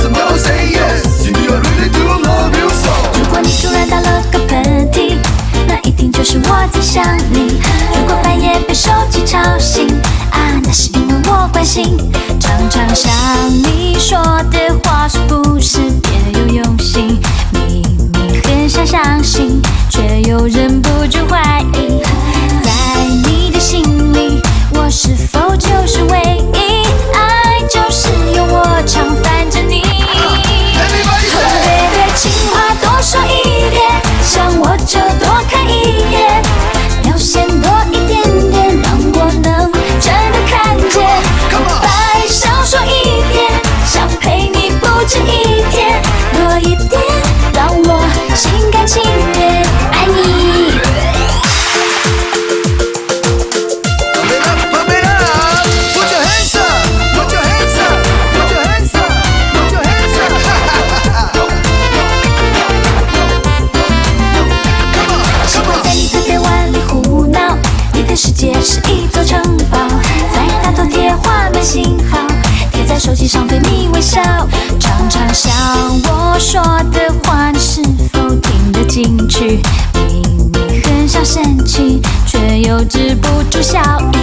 什么都 say yes。If you really do love you so。如果你突然打了个喷嚏，那一定就是我在想你。如果半夜被手机吵醒，啊，那是因为我关心。常常想你说的话是不是别有用心？明明很想相信，却又忍不住怀疑。你微笑，常常想我说的话，你是否听得进去？明明很想生气，却又止不住笑意。